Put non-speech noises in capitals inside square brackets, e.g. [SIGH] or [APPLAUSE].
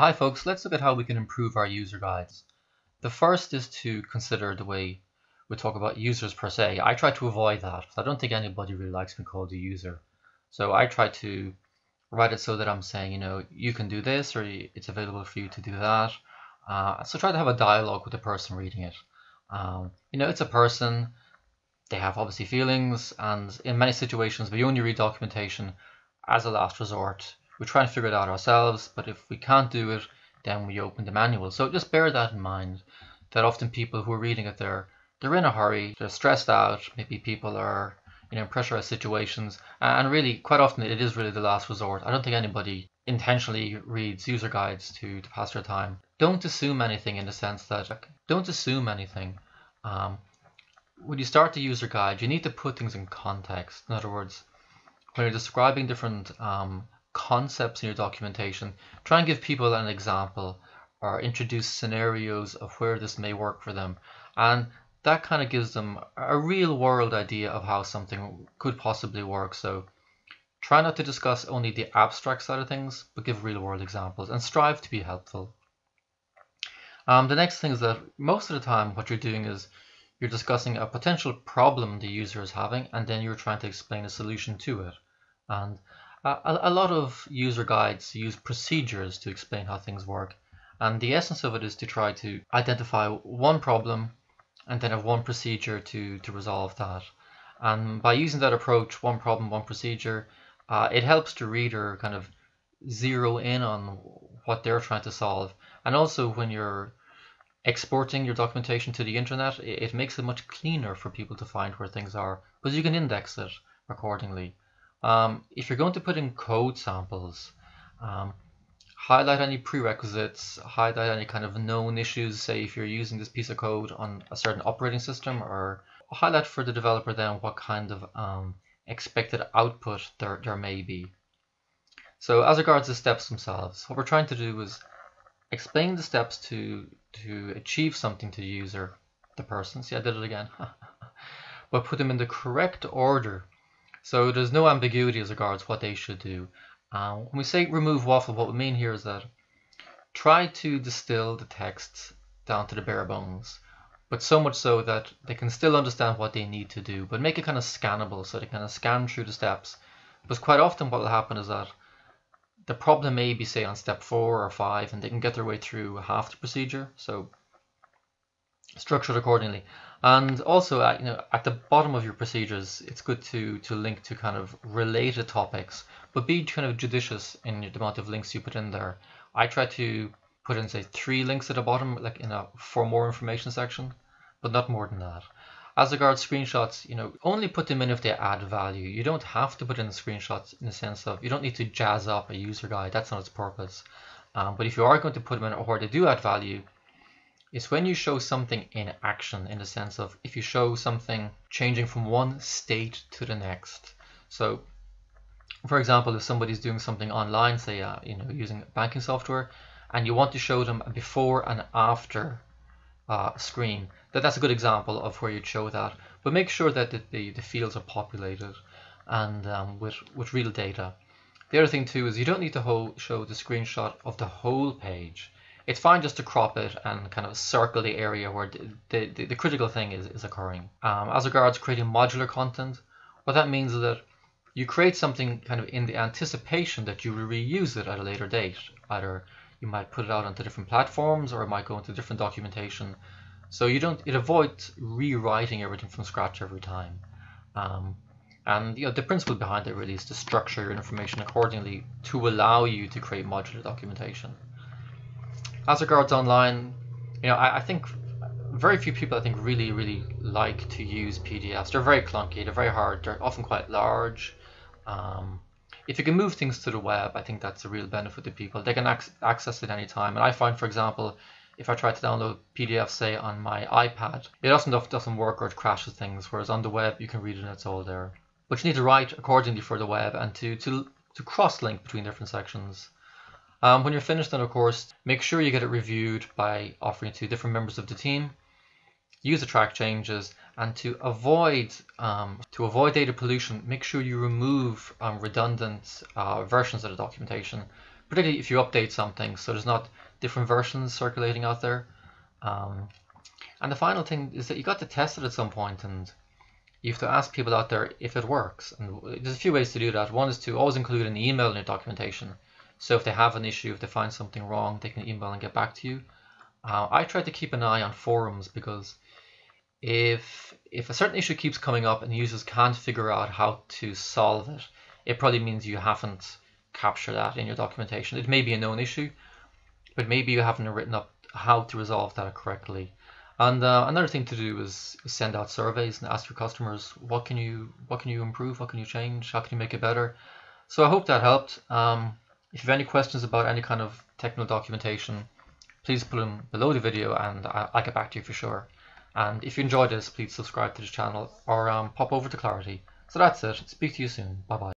Hi folks, let's look at how we can improve our user guides. The first is to consider the way we talk about users per se. I try to avoid that because I don't think anybody really likes being called a user. So I try to write it so that I'm saying, you know, you can do this or it's available for you to do that. Uh, so try to have a dialogue with the person reading it. Um, you know, it's a person, they have obviously feelings, and in many situations we only read documentation as a last resort we try and figure it out ourselves, but if we can't do it, then we open the manual. So just bear that in mind, that often people who are reading it, they're, they're in a hurry, they're stressed out, maybe people are you know, in pressurized situations, and really, quite often it is really the last resort. I don't think anybody intentionally reads user guides to, to pass their time. Don't assume anything in the sense that, like, don't assume anything. Um, when you start the user guide, you need to put things in context. In other words, when you're describing different um, concepts in your documentation, try and give people an example or introduce scenarios of where this may work for them. And that kind of gives them a real world idea of how something could possibly work. So try not to discuss only the abstract side of things, but give real world examples and strive to be helpful. Um, the next thing is that most of the time what you're doing is you're discussing a potential problem the user is having and then you're trying to explain a solution to it. And a, a lot of user guides use procedures to explain how things work. And the essence of it is to try to identify one problem and then have one procedure to, to resolve that. And by using that approach, one problem, one procedure, uh, it helps the reader kind of zero in on what they're trying to solve. And also when you're exporting your documentation to the internet, it, it makes it much cleaner for people to find where things are because you can index it accordingly. Um, if you're going to put in code samples, um, highlight any prerequisites, highlight any kind of known issues, say if you're using this piece of code on a certain operating system, or highlight for the developer then what kind of um, expected output there, there may be. So as regards the steps themselves, what we're trying to do is explain the steps to, to achieve something to the user, the person, see I did it again, [LAUGHS] but put them in the correct order so there's no ambiguity as regards what they should do. Uh, when we say remove waffle, what we mean here is that try to distill the texts down to the bare bones, but so much so that they can still understand what they need to do, but make it kind of scannable so they kind of scan through the steps. Because quite often what will happen is that the problem may be say on step four or five and they can get their way through half the procedure. So structured accordingly. And also, uh, you know, at the bottom of your procedures, it's good to to link to kind of related topics, but be kind of judicious in the amount of links you put in there. I try to put in say three links at the bottom, like in a for more information section, but not more than that. As regards screenshots, you know, only put them in if they add value. You don't have to put in screenshots in the sense of you don't need to jazz up a user guide. That's not its purpose. Um, but if you are going to put them in or they do add value, is when you show something in action in the sense of if you show something changing from one state to the next. So for example, if somebody's doing something online, say, uh, you know, using banking software, and you want to show them a before and after uh, screen, that that's a good example of where you'd show that. But make sure that the, the, the fields are populated and um, with, with real data. The other thing too is you don't need to whole, show the screenshot of the whole page it's fine just to crop it and kind of circle the area where the, the, the critical thing is, is occurring. Um, as regards creating modular content, what that means is that you create something kind of in the anticipation that you will reuse it at a later date. Either you might put it out onto different platforms or it might go into different documentation. So you don't it avoids rewriting everything from scratch every time. Um, and you know the principle behind it really is to structure your information accordingly to allow you to create modular documentation as regards online, you know, I, I think very few people I think really really like to use PDFs. They're very clunky. They're very hard. They're often quite large. Um, if you can move things to the web, I think that's a real benefit to people. They can ac access it anytime. And I find, for example, if I try to download PDF, say on my iPad, it often doesn't work or it crashes things. Whereas on the web, you can read it and it's all there. But you need to write accordingly for the web and to to to cross-link between different sections. Um, when you're finished then of course, make sure you get it reviewed by offering it to different members of the team, use the track changes, and to avoid um, to avoid data pollution, make sure you remove um, redundant uh, versions of the documentation particularly if you update something, so there's not different versions circulating out there. Um, and the final thing is that you got to test it at some point, and you have to ask people out there if it works. And there's a few ways to do that. One is to always include an email in your documentation. So if they have an issue, if they find something wrong, they can email and get back to you. Uh, I try to keep an eye on forums because if if a certain issue keeps coming up and users can't figure out how to solve it, it probably means you haven't captured that in your documentation. It may be a known issue, but maybe you haven't written up how to resolve that correctly. And uh, another thing to do is send out surveys and ask your customers what can you what can you improve, what can you change, how can you make it better. So I hope that helped. Um, if you have any questions about any kind of technical documentation, please put them below the video and I'll get back to you for sure. And if you enjoyed this, please subscribe to the channel or um, pop over to Klariti. So that's it. Speak to you soon. Bye bye.